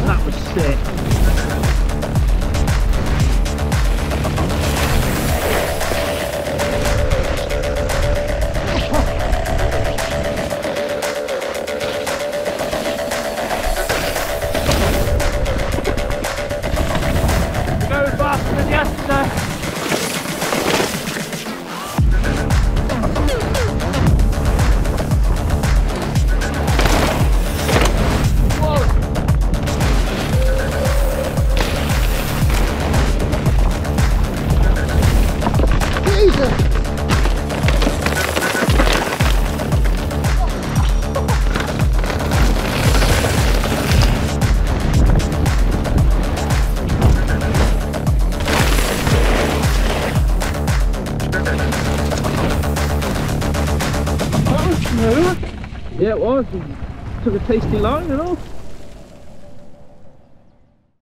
man, that was sick. Go faster than yesterday! Jesus! Yeah, it was. It Took a tasty line and all.